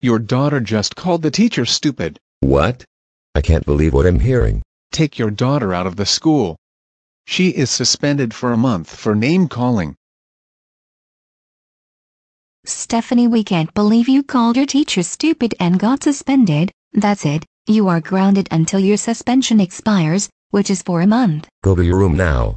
your daughter just called the teacher stupid. What? I can't believe what I'm hearing. Take your daughter out of the school. She is suspended for a month for name calling. Stephanie we can't believe you called your teacher stupid and got suspended. That's it, you are grounded until your suspension expires, which is for a month. Go to your room now.